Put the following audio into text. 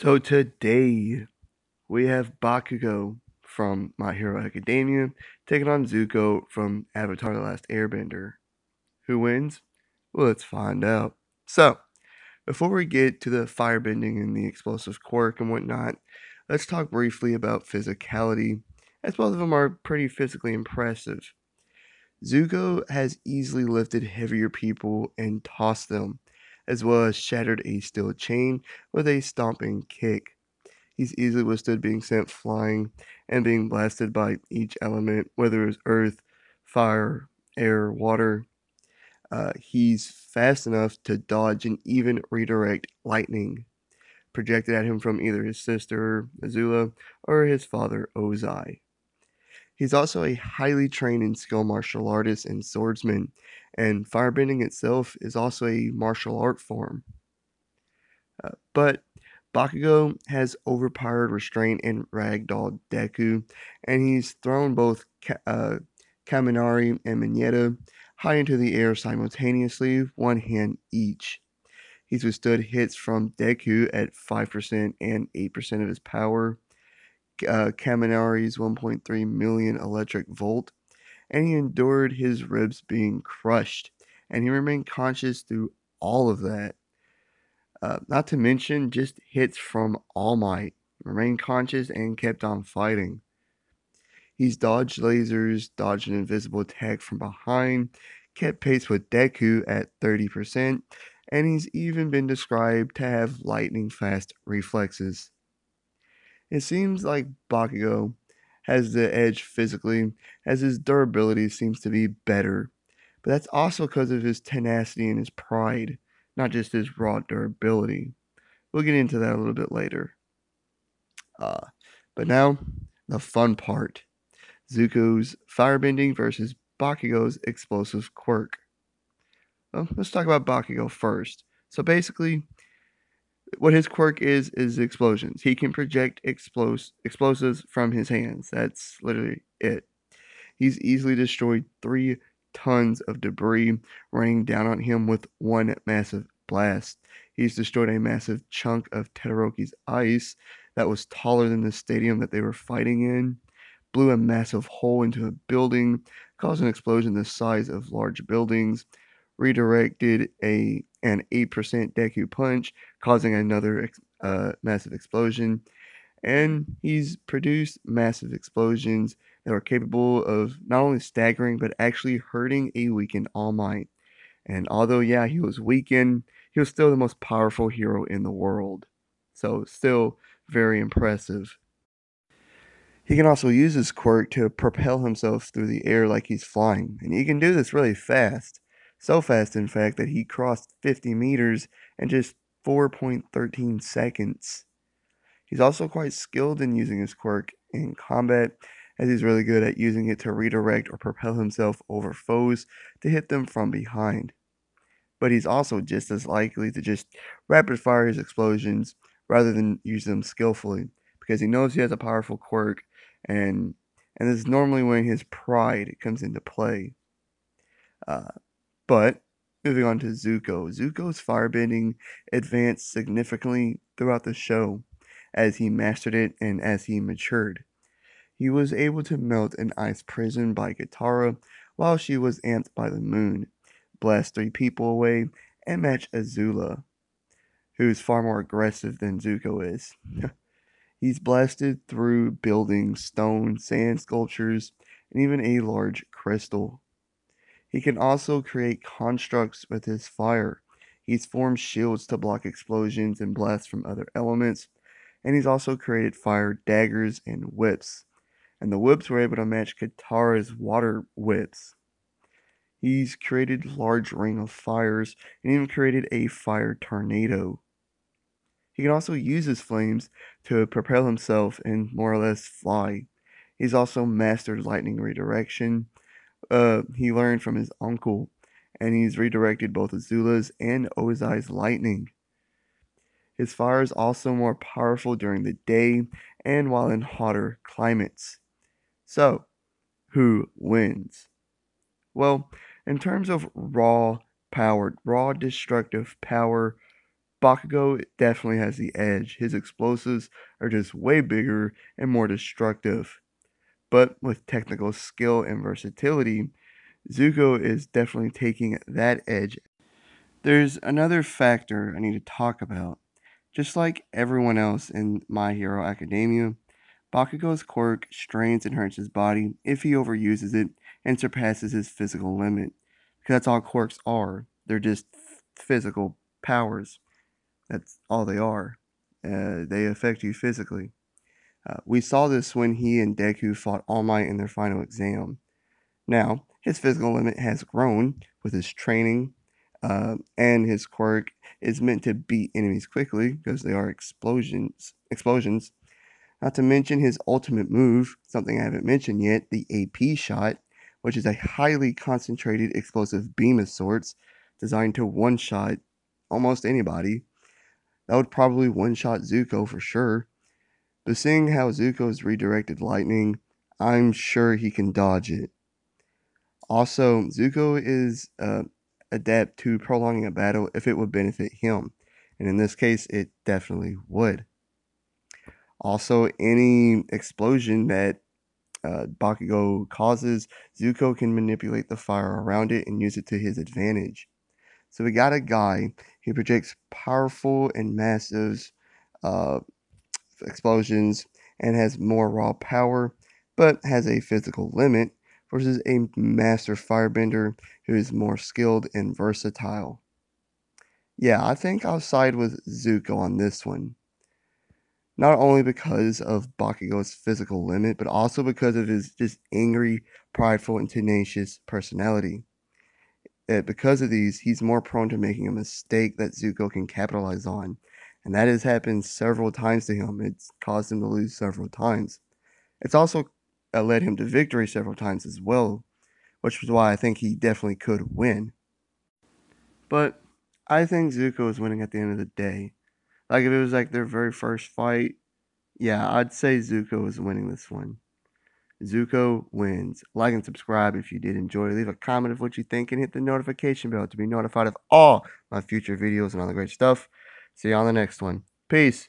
So today we have Bakugo from My Hero Academia taking on Zuko from Avatar The Last Airbender. Who wins? Well, let's find out. So, before we get to the firebending and the explosive quirk and whatnot, let's talk briefly about physicality, as both of them are pretty physically impressive. Zuko has easily lifted heavier people and tossed them, as well as shattered a steel chain with a stomping kick. He's easily withstood being sent flying and being blasted by each element, whether it's earth, fire, air, water. Uh, he's fast enough to dodge and even redirect lightning projected at him from either his sister Azula or his father Ozai. He's also a highly trained and skilled martial artist and swordsman, and firebending itself is also a martial art form. Uh, but Bakugo has overpowered restraint and ragdoll Deku, and he's thrown both Ka- uh, Kaminari and Mineta high into the air simultaneously, one hand each. He's withstood hits from Deku at 5% and 8% of his power, uh, Kaminari's 1.3 million electric volt, and he endured his ribs being crushed, and he remained conscious through all of that. Uh, not to mention just hits from All Might, remained conscious and kept on fighting. He's dodged lasers, dodged an invisible attack from behind, kept pace with Deku at 30%, and he's even been described to have lightning fast reflexes. It seems like Bakugo has the edge physically, as his durability seems to be better, but that's also because of his tenacity and his pride, not just his raw durability. We'll get into that a little bit later. Uh, but now, the fun part Zuko's firebending versus Bakugo's explosive quirk. Well, let's talk about Bakugo first. So basically, what his quirk is is explosions. He can project explos- explosives from his hands. That's literally it. He's easily destroyed three tons of debris raining down on him with one massive blast. He's destroyed a massive chunk of Todoroki's ice that was taller than the stadium that they were fighting in, blew a massive hole into a building, caused an explosion the size of large buildings, redirected a an 8% Deku punch, causing another uh, massive explosion. And he's produced massive explosions that are capable of not only staggering, but actually hurting a weakened All Might. And although, yeah, he was weakened, he was still the most powerful hero in the world. So, still very impressive. He can also use his quirk to propel himself through the air like he's flying, and he can do this really fast. So fast, in fact, that he crossed 50 meters in just 4.13 seconds. He's also quite skilled in using his quirk in combat, as he's really good at using it to redirect or propel himself over foes to hit them from behind. But he's also just as likely to just rapid fire his explosions rather than use them skillfully, because he knows he has a powerful quirk, and and this is normally when his pride comes into play. Uh, but moving on to Zuko, Zuko's firebending advanced significantly throughout the show as he mastered it and as he matured. He was able to melt an ice prison by Katara while she was amped by the moon, blast three people away, and match Azula, who's far more aggressive than Zuko is. He's blasted through buildings, stone, sand sculptures, and even a large crystal. He can also create constructs with his fire. He's formed shields to block explosions and blasts from other elements, and he's also created fire daggers and whips. And the whips were able to match Katara's water whips. He's created large ring of fires and even created a fire tornado. He can also use his flames to propel himself and more or less fly. He's also mastered lightning redirection uh, he learned from his uncle, and he's redirected both Azula's and Ozai's lightning. His fire is also more powerful during the day and while in hotter climates. So, who wins? Well, in terms of raw powered, raw destructive power, Bakugo definitely has the edge. His explosives are just way bigger and more destructive. But with technical skill and versatility, Zuko is definitely taking that edge. There's another factor I need to talk about. Just like everyone else in My Hero Academia, Bakugo's quirk strains and hurts his body if he overuses it and surpasses his physical limit. Because that's all quirks are. They're just physical powers. That's all they are. Uh, they affect you physically. Uh, we saw this when he and Deku fought All Might in their final exam. Now, his physical limit has grown with his training, uh, and his quirk is meant to beat enemies quickly because they are explosions. Explosions. Not to mention his ultimate move, something I haven't mentioned yet, the AP shot, which is a highly concentrated explosive beam of sorts designed to one shot almost anybody. That would probably one shot Zuko for sure. But seeing how Zuko's redirected lightning, I'm sure he can dodge it. Also, Zuko is uh, adept to prolonging a battle if it would benefit him. And in this case, it definitely would. Also, any explosion that uh, Bakugo causes, Zuko can manipulate the fire around it and use it to his advantage. So we got a guy who projects powerful and massive uh, explosions and has more raw power, but has a physical limit, versus a master firebender who is more skilled and versatile. Yeah, I think I'll side with Zuko on this one. Not only because of Bakugo's physical limit, but also because of his just angry, prideful, and tenacious personality that because of these, he's more prone to making a mistake that Zuko can capitalize on. And that has happened several times to him. It's caused him to lose several times. It's also uh, led him to victory several times as well, which is why I think he definitely could win. But I think Zuko is winning at the end of the day. Like if it was like their very first fight, yeah, I'd say Zuko is winning this one. Zuko wins. Like and subscribe if you did enjoy. Leave a comment of what you think and hit the notification bell to be notified of all my future videos and all the great stuff. See you on the next one. Peace.